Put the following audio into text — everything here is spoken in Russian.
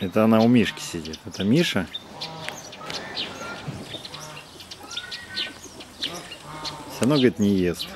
Это она у Мишки сидит. Это Миша. Все равно, говорит, не ест.